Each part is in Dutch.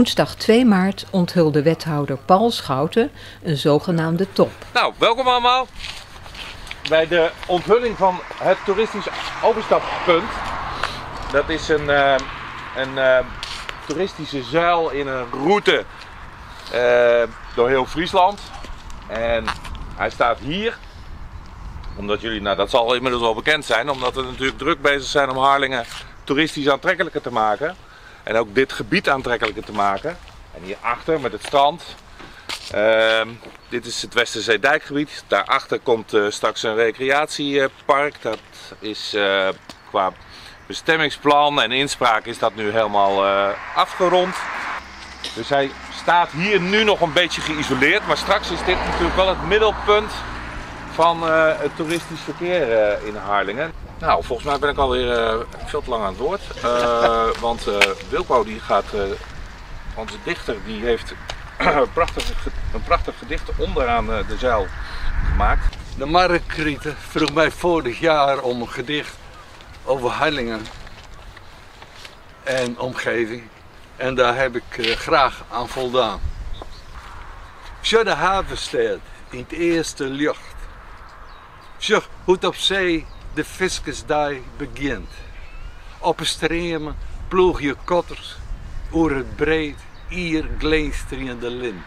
Woensdag 2 maart onthulde wethouder Paul Schouten een zogenaamde top. Nou, welkom allemaal bij de onthulling van het toeristisch overstappunt. Dat is een, uh, een uh, toeristische zuil in een route uh, door heel Friesland. En hij staat hier, omdat jullie, nou dat zal inmiddels wel bekend zijn, omdat we natuurlijk druk bezig zijn om Harlingen toeristisch aantrekkelijker te maken. En ook dit gebied aantrekkelijker te maken. En hierachter met het strand. Uh, dit is het Westerzeedijkgebied. Daarachter komt uh, straks een recreatiepark. Dat is uh, qua bestemmingsplan en inspraak is dat nu helemaal uh, afgerond. Dus hij staat hier nu nog een beetje geïsoleerd. Maar straks is dit natuurlijk wel het middelpunt van het toeristisch verkeer in Harlingen. Nou, volgens mij ben ik alweer uh, veel te lang aan het woord. Want Wilco die gaat, onze dichter, die heeft een prachtig, een prachtig gedicht onderaan de zeil gemaakt. De Markrieten vroeg mij vorig jaar om een gedicht over Hellingen en omgeving. En daar heb ik graag aan voldaan. De havenstad in het eerste lucht. Zo hoe op zee de viskersdij begint. Op een streamen ploeg je kotters over het breed, hier glinsterende lint.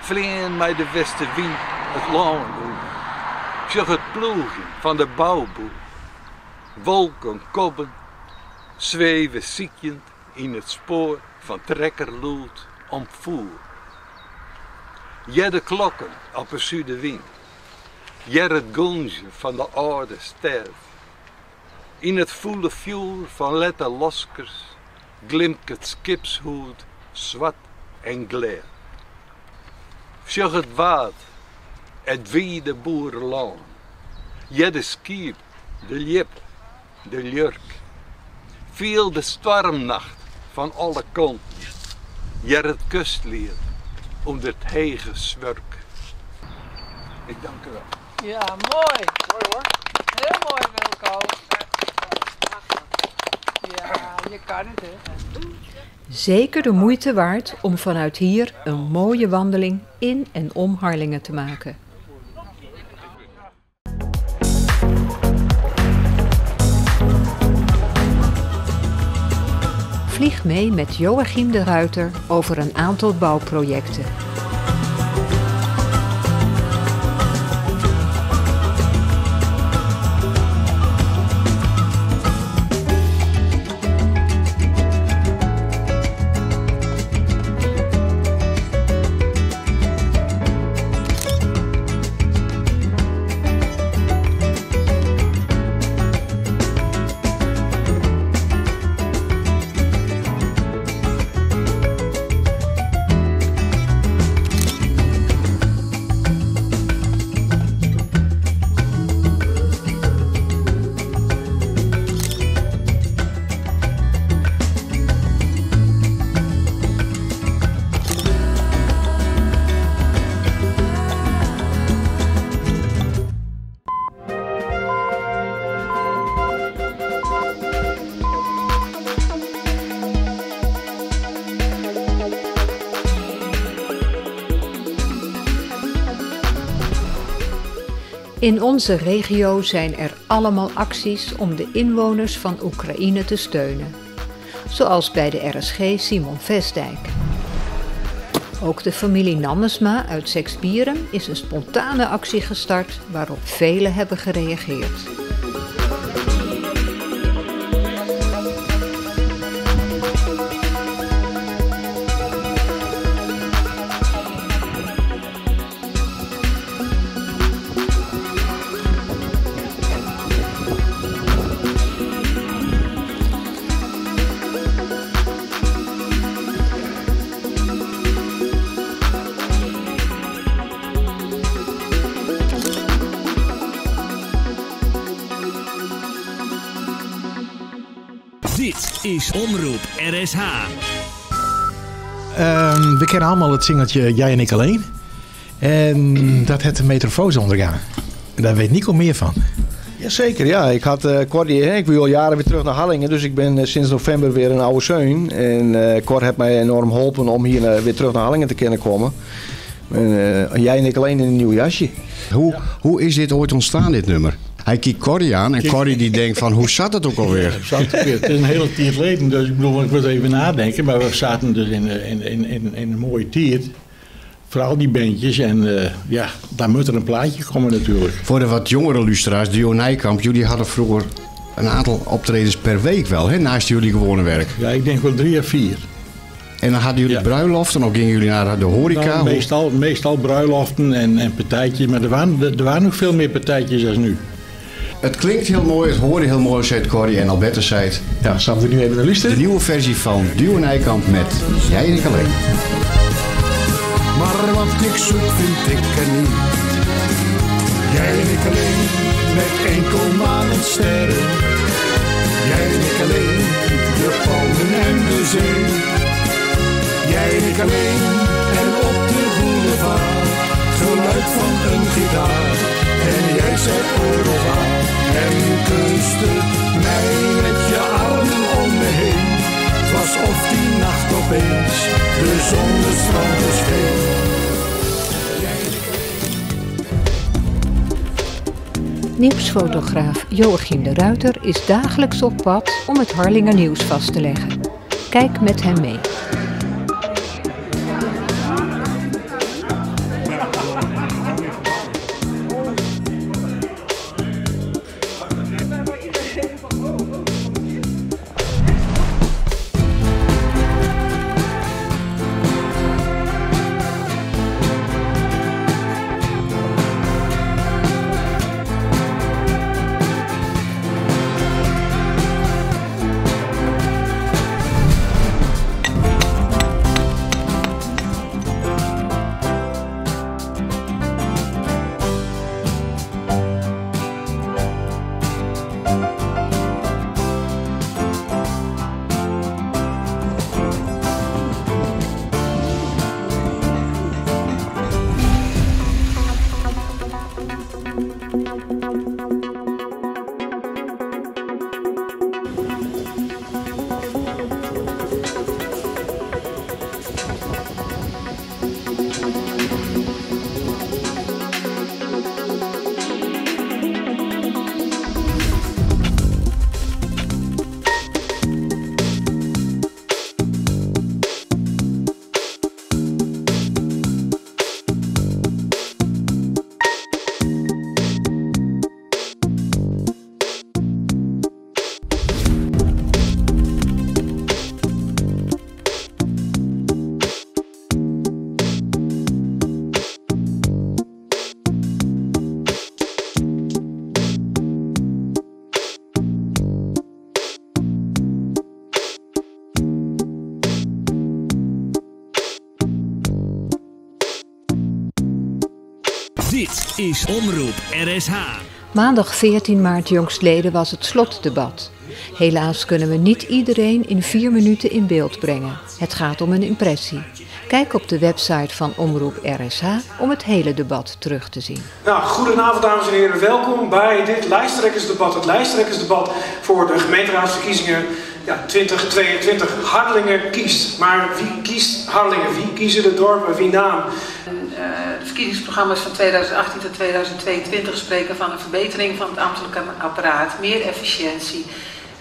Vleen mij de westenwind het lang Zag het ploegje van de bouwboel. Wolken, kobben, zweven ziekjend in het spoor van trekkerlood om voer. Jede klokken op een zuidenwind Gerrit Gunge van de oude stad. In het voele vuur van lette loskers glimt het skipshoed zwart en gleer. Zag het waad, het wiede boerenland. Jede skip, de lip, de jurk. Viel de stormnacht van alle kanten. Jer het kustlier onder het hege zwurk. Ik dank u wel. Ja, mooi. Mooi hoor. Heel mooi, Wilco. Ja, je kan het, hè. Zeker de moeite waard om vanuit hier een mooie wandeling in en om Harlingen te maken. Vlieg mee met Joachim de Ruiter over een aantal bouwprojecten. In onze regio zijn er allemaal acties om de inwoners van Oekraïne te steunen. Zoals bij de RSG Simon Vestdijk. Ook de familie Nannesma uit Seksbieren is een spontane actie gestart waarop velen hebben gereageerd. RSH. Um, we kennen allemaal het singeltje Jij en ik alleen. En dat heeft een metrofoos ondergaan. En daar weet Nico meer van. Jazeker, ja. Ik had uh, hè, ik wil al jaren weer terug naar Hallingen. Dus ik ben uh, sinds november weer een oude zeun. En uh, Cor heeft mij enorm geholpen om hier weer terug naar Hallingen te kunnen komen. En, jij en ik alleen in een nieuw jasje. Hoe, hoe is dit ooit ontstaan, dit nummer? Hij kijkt Corrie aan en Corrie die denkt van, hoe zat het ook alweer? Ja, het, het is een hele tijd geleden, dus ik bedoel, ik moet even nadenken. Maar we zaten dus in, in, in, in, in een mooie tijd. Vooral die bandjes en uh, ja, daar moet er een plaatje komen natuurlijk. Voor de wat jongere luisteraars, Dio Nijkamp, jullie hadden vroeger een aantal optredens per week wel, hè, naast jullie gewone werk. Ja, ik denk wel drie of vier. En dan hadden jullie ja. bruiloften of gingen jullie naar de horeca? Nou, meestal, meestal bruiloften en, en partijtjes, maar er waren, er waren nog veel meer partijtjes als nu. Het klinkt heel mooi, het hoorde heel mooi, zei Corrie en Albertus zei het. Ja, staan we nu even naar luisteren? De nieuwe versie van Duo Nijkamp met Jij en ik alleen. Maar wat ik zoek vind ik er niet. Jij en ik alleen, met enkel maan en sterren. Jij en ik alleen, de palmen en de zee. Jij en ik alleen, en op de boulevard. Geluid van een gitaar, en jij zei Orova. En kuste mij met je armen om me heen. Het was of die nacht opeens de zon de stranden scheen. Nieuwsfotograaf Joachim de Ruiter is dagelijks op pad om het Harlinger nieuws vast te leggen. Kijk met hem mee. Dit is Omroep RSH. Maandag 14 maart jongstleden was het slotdebat. Helaas kunnen we niet iedereen in vier minuten in beeld brengen. Het gaat om een impressie. Kijk op de website van Omroep RSH om het hele debat terug te zien. Nou, goedenavond dames en heren. Welkom bij dit lijsttrekkersdebat. Het lijsttrekkersdebat voor de gemeenteraadsverkiezingen ja, 2022. Harlingen kiest. Maar wie kiest Harlingen? Wie kiezen de dorpen? Wie naam? De verkiezingsprogramma's van 2018 tot 2022 spreken van een verbetering van het ambtelijke apparaat, meer efficiëntie,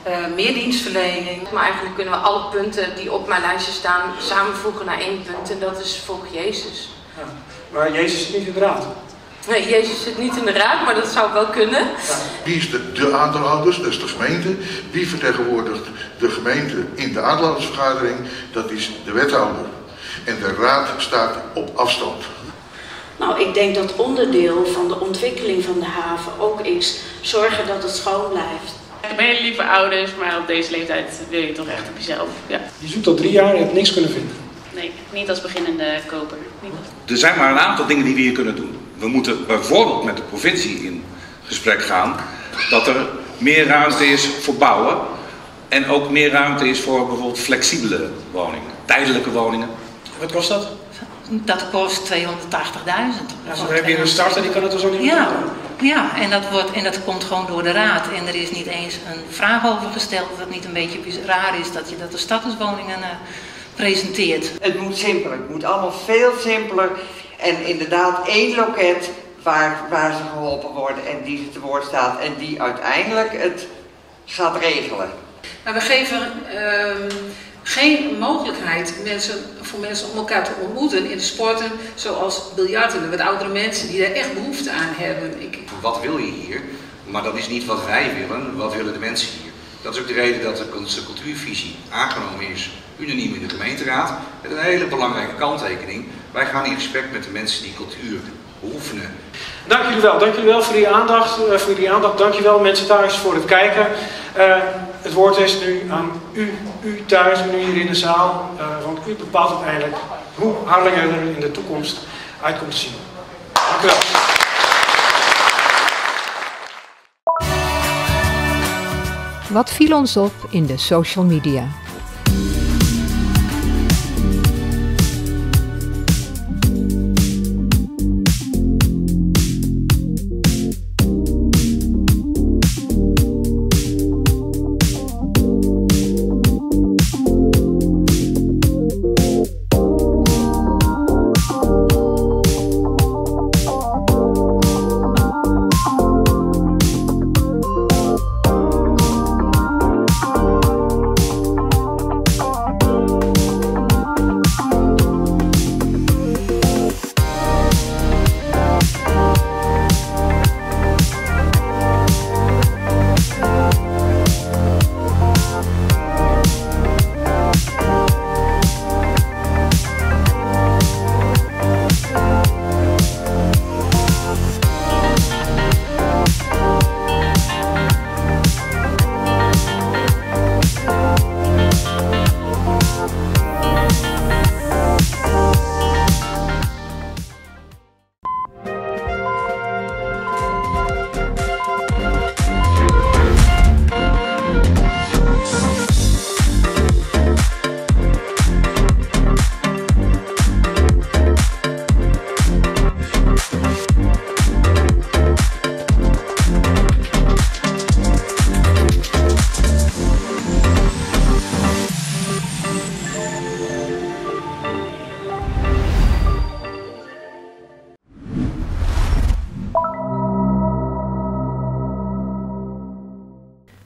uh, meer dienstverlening. Maar eigenlijk kunnen we alle punten die op mijn lijstje staan samenvoegen naar één punt en dat is volg Jezus. Ja, maar Jezus zit niet in de raad. Nee, Jezus zit niet in de raad, maar dat zou wel kunnen. Ja. Wie is de, de aandeelhouders, dat is de gemeente. Wie vertegenwoordigt de gemeente in de aandeelhoudersvergadering? Dat is de wethouder. En de raad staat op afstand. Nou, ik denk dat onderdeel van de ontwikkeling van de haven ook is zorgen dat het schoon blijft. Ik ben hele lieve ouders, maar op deze leeftijd wil je toch echt op jezelf. Ja. Je zoekt al drie jaar en hebt niks kunnen vinden. Nee, niet als beginnende koper. Niet als... Er zijn maar een aantal dingen die we hier kunnen doen. We moeten bijvoorbeeld met de provincie in gesprek gaan dat er meer ruimte is voor bouwen en ook meer ruimte is voor bijvoorbeeld flexibele woningen, tijdelijke woningen. Wat kost dat? Dat kost 280.000. Ja, dan heb je een starter, die kan het dus ook niet Ja, Ja, en dat, wordt, en dat komt gewoon door de raad. En er is niet eens een vraag over gesteld dat het niet een beetje raar is dat je dat de statuswoningen uh, presenteert. Het moet simpeler, het moet allemaal veel simpeler. En inderdaad één loket waar, waar ze geholpen worden en die te woord staat en die uiteindelijk het gaat regelen. Maar we geven uh, geen mogelijkheid mensen, voor mensen om elkaar te ontmoeten in de sporten zoals biljarten. Met oudere mensen die daar echt behoefte aan hebben. Ik... Wat wil je hier? Maar dat is niet wat wij willen, wat willen de mensen hier? Dat is ook de reden dat de cultuurvisie aangenomen is, unaniem in de gemeenteraad. Met een hele belangrijke kanttekening. Wij gaan in gesprek met de mensen die cultuur beoefenen. Dank jullie wel. Dank jullie wel voor die aandacht. Uh, voor die aandacht. Dank je wel mensen thuis voor het kijken. Uh, het woord is nu aan u, u thuis, nu hier in de zaal. Uh, want u bepaalt uiteindelijk hoe Harlingen er in de toekomst uit komt te zien. Dank u wel. Wat viel ons op in de social media?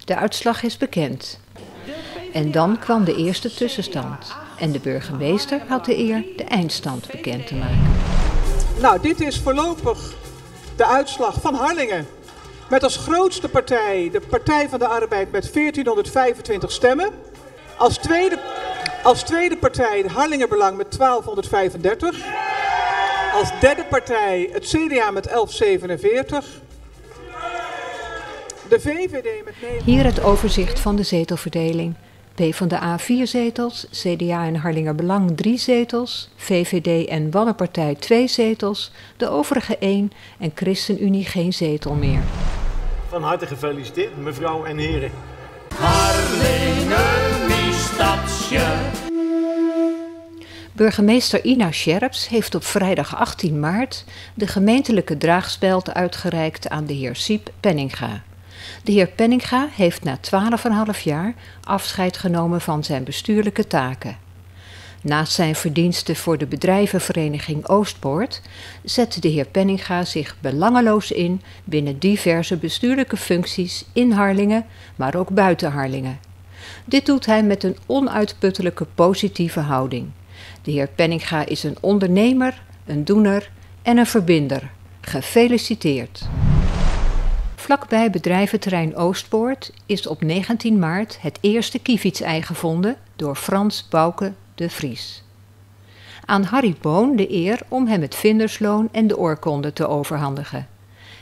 De uitslag is bekend. En dan kwam de eerste tussenstand. En de burgemeester had de eer de eindstand bekend te maken. Nou, dit is voorlopig de uitslag van Harlingen. Met als grootste partij de Partij van de Arbeid met 1425 stemmen. Als tweede, als tweede partij de Harlingenbelang met 1235. Als derde partij het CDA met 1147. De VVD met 9... Hier het overzicht van de zetelverdeling. PvdA 4 zetels, CDA en Harlinger Belang 3 zetels, VVD en Wallenpartij 2 zetels, de overige 1 en ChristenUnie geen zetel meer. Van harte gefeliciteerd, mevrouw en heren. Harlingen. Burgemeester Ina Scherps heeft op vrijdag 18 maart de gemeentelijke draagspeld uitgereikt aan de heer Siep Penninga. De heer Penninga heeft na 12,5 jaar afscheid genomen van zijn bestuurlijke taken. Naast zijn verdiensten voor de bedrijvenvereniging Oostpoort zette de heer Penninga zich belangeloos in binnen diverse bestuurlijke functies in Harlingen, maar ook buiten Harlingen. Dit doet hij met een onuitputtelijke positieve houding. De heer Penninga is een ondernemer, een doener en een verbinder. Gefeliciteerd! Vlakbij bedrijventerrein Oostpoort is op 19 maart het eerste kiefietsei gevonden door Frans Bouke de Vries. Aan Harry Boon de eer om hem het vindersloon en de oorkonde te overhandigen.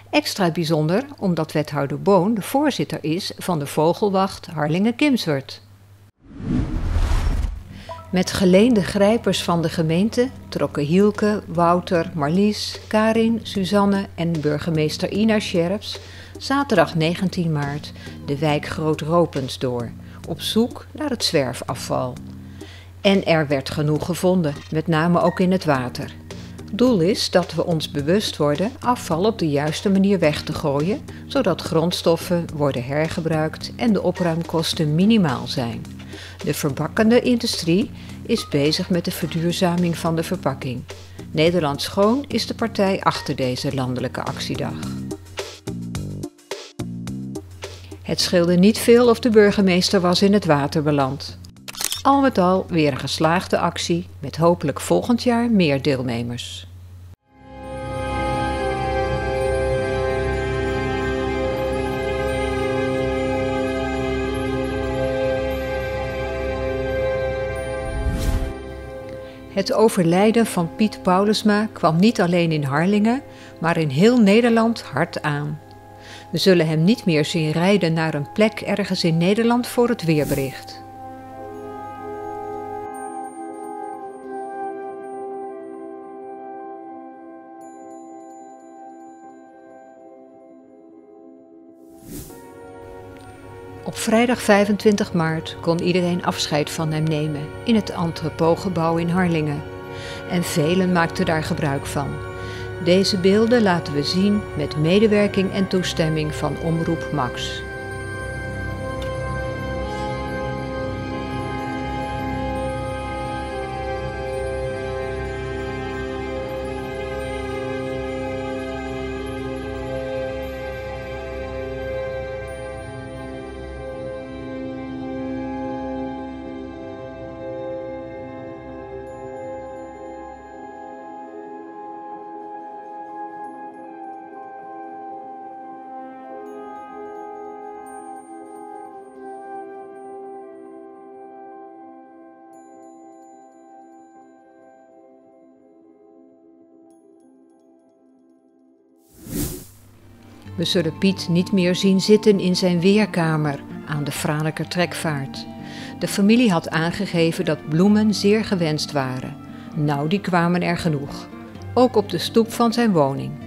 Extra bijzonder omdat wethouder Boon de voorzitter is van de vogelwacht Harlingen-Kimswert. Met geleende grijpers van de gemeente trokken Hielke, Wouter, Marlies, Karin, Suzanne en burgemeester Ina Scherps zaterdag 19 maart de wijk Groot-Ropens door, op zoek naar het zwerfafval. En er werd genoeg gevonden, met name ook in het water. Doel is dat we ons bewust worden afval op de juiste manier weg te gooien, zodat grondstoffen worden hergebruikt en de opruimkosten minimaal zijn. De verpakkende industrie is bezig met de verduurzaming van de verpakking. Nederland Schoon is de partij achter deze landelijke actiedag. Het scheelde niet veel of de burgemeester was in het water beland. Al met al weer een geslaagde actie met hopelijk volgend jaar meer deelnemers. Het overlijden van Piet Paulusma kwam niet alleen in Harlingen, maar in heel Nederland hard aan. We zullen hem niet meer zien rijden naar een plek ergens in Nederland voor het weerbericht. Op vrijdag 25 maart kon iedereen afscheid van hem nemen in het entrepotgebouw in Harlingen. En velen maakten daar gebruik van. Deze beelden laten we zien met medewerking en toestemming van Omroep Max. Zullen Piet niet meer zien zitten in zijn weerkamer aan de Franeker trekvaart. De familie had aangegeven dat bloemen zeer gewenst waren. Nou, die kwamen er genoeg. Ook op de stoep van zijn woning.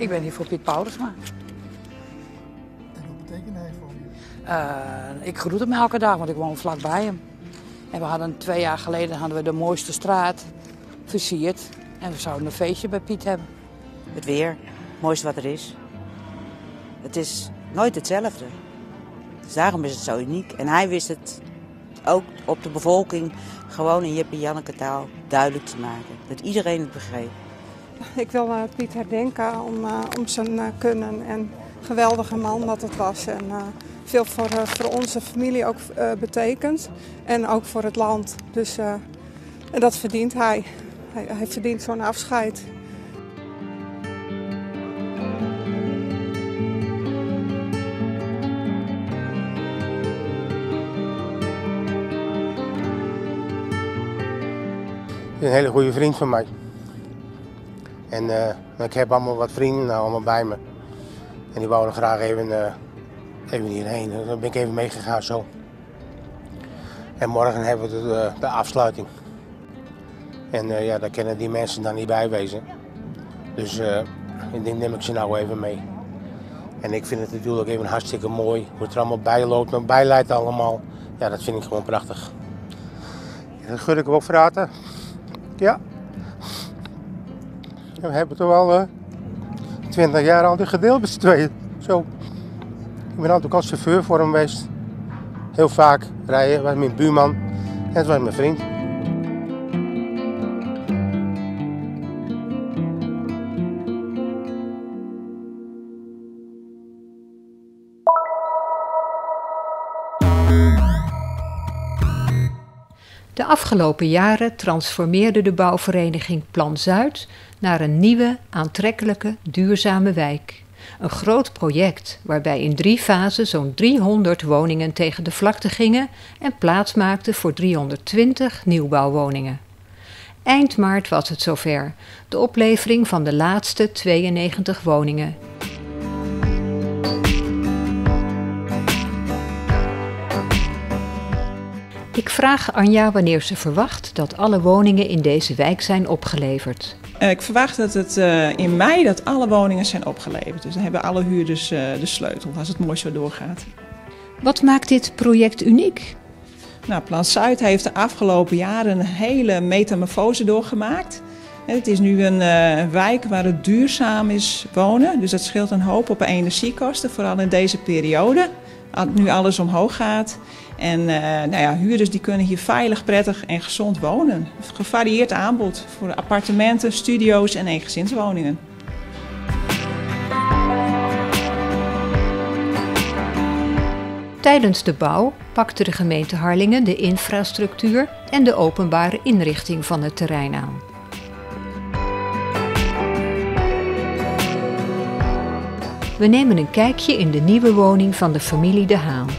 Ik ben hier voor Piet Paulusma. En wat betekent hij voor je? Uh, ik groet hem elke dag, want ik woon vlakbij hem. En we hadden twee jaar geleden hadden we de mooiste straat versierd. En we zouden een feestje bij Piet hebben. Het weer, het mooiste wat er is. Het is nooit hetzelfde. Dus daarom is het zo uniek. En hij wist het ook op de bevolking gewoon in Jip en Janneke taal duidelijk te maken. Dat iedereen het begreep. Ik wil uh, Piet herdenken om, uh, om zijn uh, kunnen en geweldige man dat het was. En veel voor, voor onze familie ook betekent en ook voor het land. Dus en dat verdient hij. Hij, hij verdient zo'n afscheid. Een hele goede vriend van mij. En uh, ik heb allemaal wat vrienden nou allemaal bij me. En die wouden graag even, uh, even hierheen. Dan ben ik even meegegaan zo. En morgen hebben we de, de afsluiting. En uh, ja, daar kunnen die mensen dan niet bij wezen. Dus ik denk, neem ik ze nou even mee. En ik vind het natuurlijk even hartstikke mooi hoe het er allemaal bij loopt en bijleidt allemaal. Ja, dat vind ik gewoon prachtig. Dat gun ik hem ook verraten. Ja. We hebben toch al uh, 20 jaar al gedeeld met z'n tweeën. Zo. Ik ben altijd als chauffeur voor hem geweest. Heel vaak rijden, was mijn buurman en het was mijn vriend. Afgelopen jaren transformeerde de bouwvereniging Plan Zuid naar een nieuwe, aantrekkelijke, duurzame wijk. Een groot project waarbij in drie fasen zo'n 300 woningen tegen de vlakte gingen en plaats maakten voor 320 nieuwbouwwoningen. Eind maart was het zover, de oplevering van de laatste 92 woningen. Ik vraag Anja wanneer ze verwacht dat alle woningen in deze wijk zijn opgeleverd. Uh, ik verwacht dat het uh, in mei dat alle woningen zijn opgeleverd. Dus dan hebben alle huurders uh, de sleutel als het mooi zo doorgaat. Wat maakt dit project uniek? Nou, Plan Zuid heeft de afgelopen jaren een hele metamorfose doorgemaakt. Het is nu een wijk waar het duurzaam is wonen. Dus dat scheelt een hoop op energiekosten, vooral in deze periode. Nu alles omhoog gaat. En uh, nou ja, huurders die kunnen hier veilig, prettig en gezond wonen. Gevarieerd aanbod voor appartementen, studio's en eengezinswoningen. Tijdens de bouw pakte de gemeente Harlingen de infrastructuur en de openbare inrichting van het terrein aan. We nemen een kijkje in de nieuwe woning van de familie De Haan.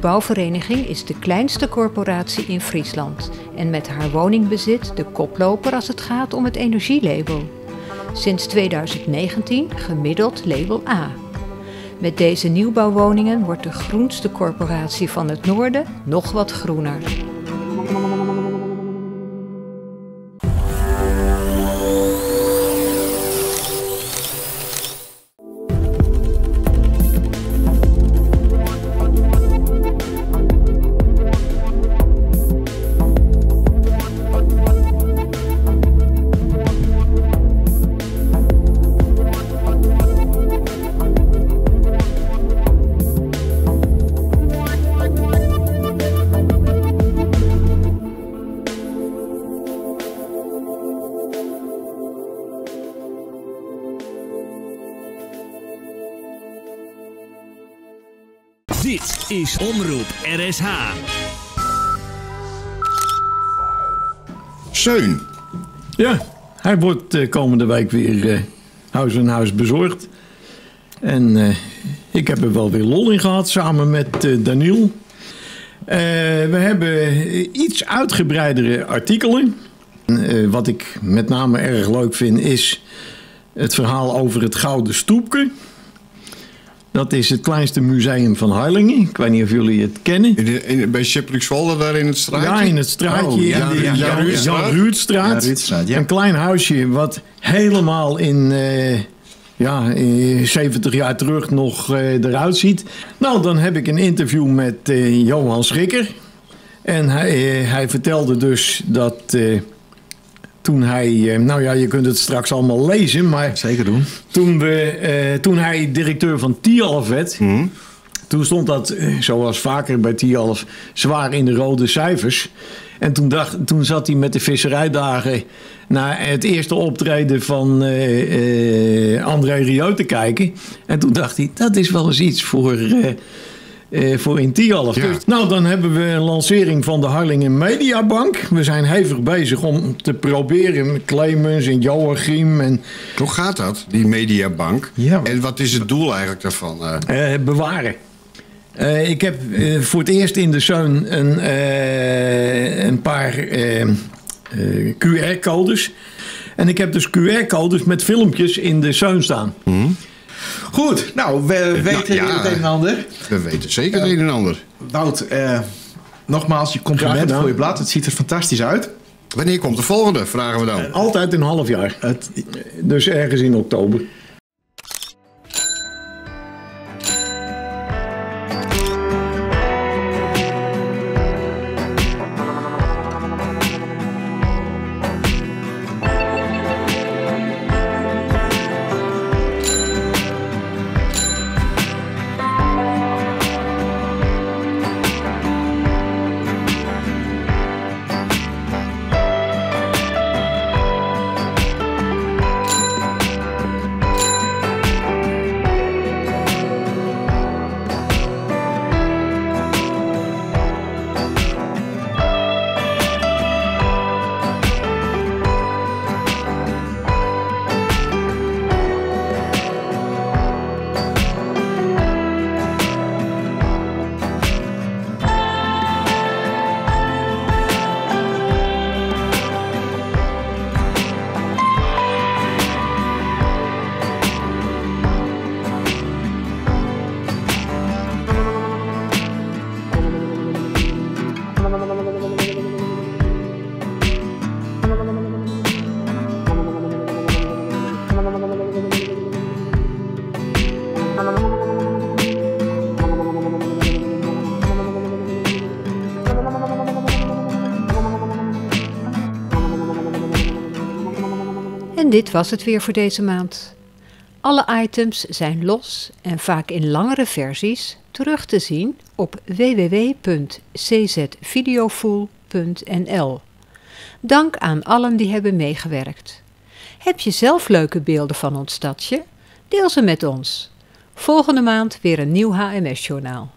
Bouwvereniging is de kleinste corporatie in Friesland en met haar woningbezit de koploper als het gaat om het energielabel. Sinds 2019 gemiddeld label A. Met deze nieuwbouwwoningen wordt de groenste corporatie van het noorden nog wat groener. Omroep RSH. Seun. Ja, hij wordt uh, komende week weer uh, huis aan huis bezorgd. En uh, ik heb er wel weer lol in gehad samen met Daniel. we hebben iets uitgebreidere artikelen. wat ik met name erg leuk vind is het verhaal over het Gouden Stoepje. Dat is het kleinste museum van Harlingen. Ik weet niet of jullie het kennen. In de, in, bij Schipluxwolde daar in het straatje? Ja, in het straatje. Oh, ja, in de ja, Jan, Ruudstraat. Jan Ruudstraat. Ja, Ruudstraat, ja. Een klein huisje wat helemaal in... Uh, ja, in 70 jaar terug nog uh, eruit ziet. Nou, dan heb ik een interview met uh, Johan Schrikker. En hij, hij vertelde dus dat toen hij, nou ja, je kunt het straks allemaal lezen, maar... Zeker doen. Toen, we, eh, toen hij directeur van Tialf werd, mm. toen stond dat, zoals vaker bij Tialf, zwaar in de rode cijfers. En toen, dacht, toen zat hij met de visserijdagen naar het eerste optreden van uh, uh, André Rieu te kijken. En toen dacht hij, dat is wel eens iets voor... Uh, voor in Tialf. Ja. Dus, nou, dan hebben we een lancering van de Harlingen Mediabank. We zijn hevig bezig om te proberen met Clemens en Joachim. En... Hoe gaat dat, die Mediabank? Ja. En wat is het doel eigenlijk daarvan? Uh, bewaren. Uh, ik heb voor het eerst in de Zeun een, een paar QR-codes. En ik heb dus QR-codes met filmpjes in de Zeun staan. Mm. Goed, nou, we weten ja, het een en ander. We weten zeker het een en ander. Wout, uh, nogmaals je compliment voor je blad. Het ziet er fantastisch uit. Wanneer komt de volgende, vragen we dan? Uh, altijd een half jaar. Het, dus ergens in oktober. Dit was het weer voor deze maand. Alle items zijn los en vaak in langere versies terug te zien op www.czvideofool.nl. Dank aan allen die hebben meegewerkt. Heb je zelf leuke beelden van ons stadje? Deel ze met ons. Volgende maand weer een nieuw HMS-journaal.